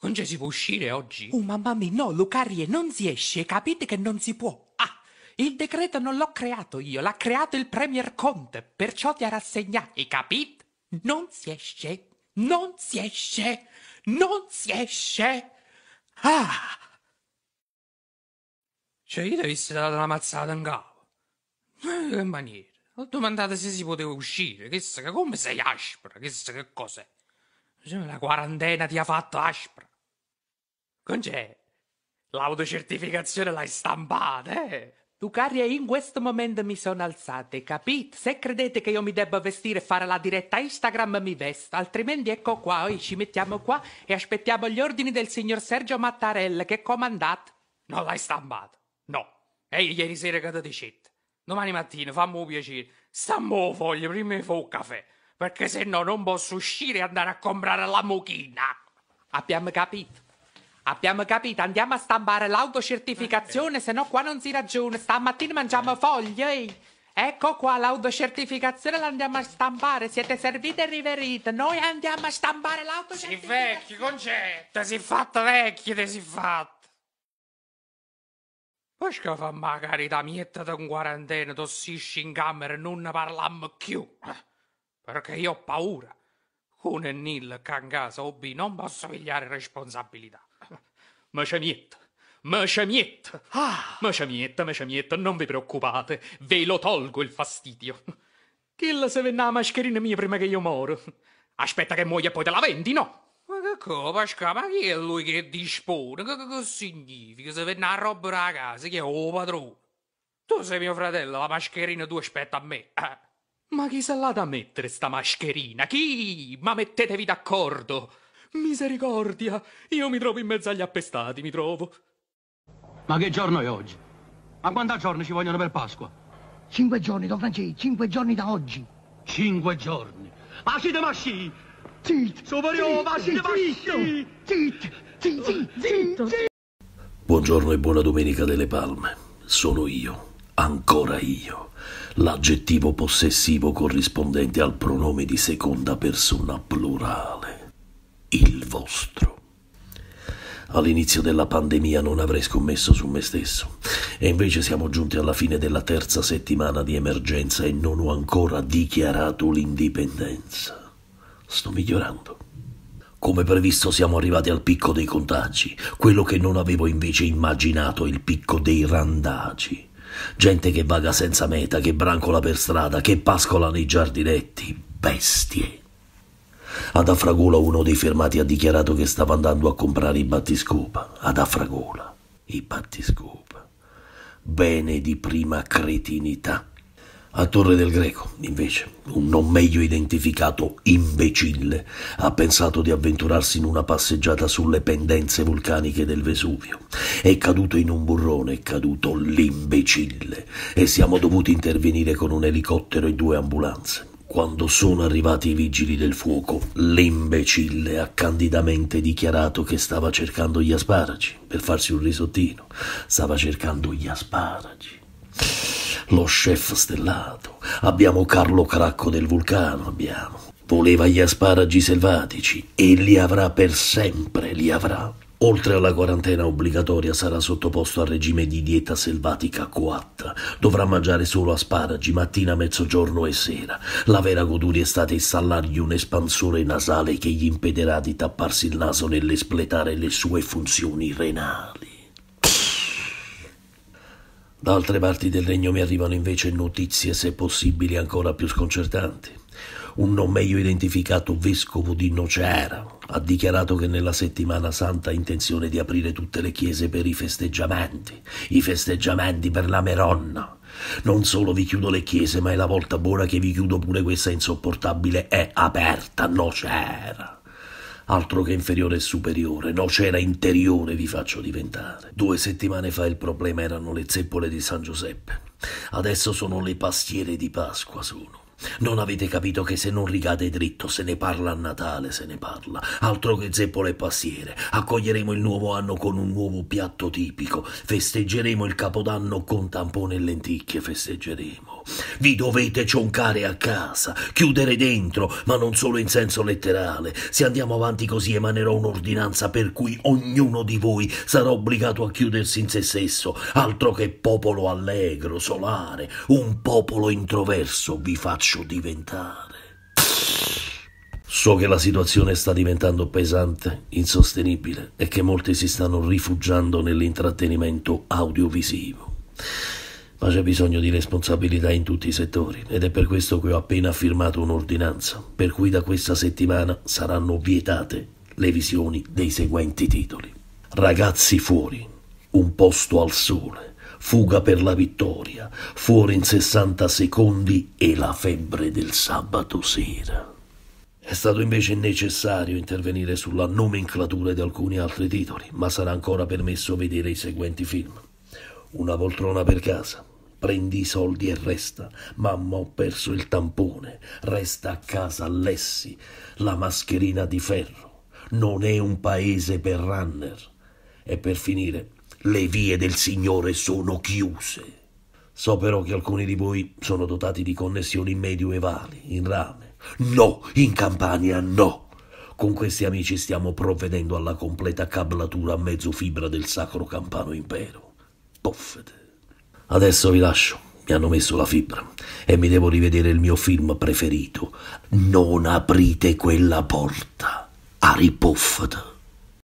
Non ci si può uscire oggi? Oh mamma mia, no, Lucarie, non si esce, capite che non si può. Ah, il decreto non l'ho creato io, l'ha creato il Premier Conte, perciò ti ha rassegnato, hai capito? Non si esce, non si esce, non si esce. Ah! Cioè, io ti avessi dato una mazzata in capo. Eh, che maniera? Ho domandato se si poteva uscire. Che sa, come sei aspra? Che sa, che cos'è? Cioè, La quarantena ti ha fatto aspra. Con c'è? L'autocertificazione l'hai stampata, eh? Lucarie, in questo momento mi sono alzate, capite? Se credete che io mi debba vestire e fare la diretta Instagram, mi vesto. Altrimenti ecco qua, oi, ci mettiamo qua e aspettiamo gli ordini del signor Sergio Mattarella, che è comandato. Non l'hai stampato? No. E ieri sera che ti dicette? Domani mattina fammi un piacere. Stammo foglie prima di fare un caffè. Perché se no non posso uscire e andare a comprare la mochina. Abbiamo capito. Abbiamo capito, andiamo a stampare l'autocertificazione, se no qua non si ragiona. Stamattina mangiamo foglie. ehi. Ecco qua l'autocertificazione la andiamo a stampare. Siete servite e riverite. Noi andiamo a stampare Si l'autocertificazione. vecchi, concetta, si fatta vecchia, te si fatta. Poi che fa ma carità, mietta in quarantena, tossisci in camera e non ne parlammo più. Perché io ho paura. Con il Nil che in casa OB non posso pigliare responsabilità. Ma c'è mietta, ma c'è mietta. Ah, ma c'è mietta, ma c'è mietta, non vi preoccupate, ve lo tolgo il fastidio. Chilla se venne la mascherina mia prima che io moro. Aspetta che muoia e poi te la vendi, no? Ma che cosa, Pasqua? Ma chi è lui che dispone? Che, che, che significa? Se venne a roba da casa, chi è o padrone? Tu sei mio fratello, la mascherina tu aspetta a me. Eh. Ma chi se l'ha da mettere sta mascherina? Chi? Ma mettetevi d'accordo. Misericordia, io mi trovo in mezzo agli appestati, mi trovo. Ma che giorno è oggi? Ma quanti giorni ci vogliono per Pasqua? Cinque giorni, Don Francesco, cinque giorni da oggi. Cinque giorni. Ma siete masci! Buongiorno e buona domenica delle palme. Sono io, ancora io, l'aggettivo possessivo corrispondente al pronome di seconda persona plurale. Il vostro. All'inizio della pandemia non avrei scommesso su me stesso, e invece siamo giunti alla fine della terza settimana di emergenza e non ho ancora dichiarato l'indipendenza. Sto migliorando. Come previsto siamo arrivati al picco dei contagi, quello che non avevo invece immaginato è il picco dei randagi. Gente che vaga senza meta, che brancola per strada, che pascola nei giardinetti. Bestie. Ad Afragola uno dei fermati ha dichiarato che stava andando a comprare i battiscopa. Ad Afragola, i battiscopa. Bene di prima cretinità. A Torre del Greco, invece, un non meglio identificato imbecille ha pensato di avventurarsi in una passeggiata sulle pendenze vulcaniche del Vesuvio. È caduto in un burrone, è caduto l'imbecille e siamo dovuti intervenire con un elicottero e due ambulanze. Quando sono arrivati i vigili del fuoco, l'imbecille ha candidamente dichiarato che stava cercando gli asparagi per farsi un risottino. Stava cercando gli asparagi lo chef stellato, abbiamo Carlo Cracco del vulcano, abbiamo. Voleva gli asparagi selvatici e li avrà per sempre, li avrà. Oltre alla quarantena obbligatoria sarà sottoposto al regime di dieta selvatica coatta. Dovrà mangiare solo asparagi mattina, mezzogiorno e sera. La vera goduria è stata installargli un espansore nasale che gli impedirà di tapparsi il naso nell'espletare le sue funzioni renali. Da altre parti del regno mi arrivano invece notizie, se possibili, ancora più sconcertanti. Un non meglio identificato vescovo di Nocera ha dichiarato che nella settimana santa ha intenzione di aprire tutte le chiese per i festeggiamenti, i festeggiamenti per la Meronna. Non solo vi chiudo le chiese, ma è la volta buona che vi chiudo pure questa insopportabile è aperta Nocera. Altro che inferiore e superiore, nocera interiore vi faccio diventare. Due settimane fa il problema erano le zeppole di San Giuseppe. Adesso sono le pastiere di Pasqua, sono. Non avete capito che se non rigate dritto se ne parla a Natale, se ne parla. Altro che zeppole e pastiere. Accoglieremo il nuovo anno con un nuovo piatto tipico. Festeggeremo il capodanno con tampone e lenticchie, festeggeremo. Vi dovete cioncare a casa, chiudere dentro, ma non solo in senso letterale. Se andiamo avanti così emanerò un'ordinanza per cui ognuno di voi sarà obbligato a chiudersi in se stesso, altro che popolo allegro, solare, un popolo introverso vi faccio diventare. So che la situazione sta diventando pesante, insostenibile e che molti si stanno rifugiando nell'intrattenimento audiovisivo. Ma c'è bisogno di responsabilità in tutti i settori ed è per questo che ho appena firmato un'ordinanza per cui da questa settimana saranno vietate le visioni dei seguenti titoli. Ragazzi fuori, un posto al sole, fuga per la vittoria, fuori in 60 secondi e la febbre del sabato sera. È stato invece necessario intervenire sulla nomenclatura di alcuni altri titoli, ma sarà ancora permesso vedere i seguenti film. Una poltrona per casa. Prendi i soldi e resta. Mamma ho perso il tampone. Resta a casa Alessi. La mascherina di ferro. Non è un paese per runner. E per finire, le vie del Signore sono chiuse. So però che alcuni di voi sono dotati di connessioni medioevali, in rame. No, in Campania no. Con questi amici stiamo provvedendo alla completa cablatura a mezzo fibra del sacro campano impero. Poffete. Adesso vi lascio. Mi hanno messo la fibra e mi devo rivedere il mio film preferito. Non aprite quella porta. Harry Poffete.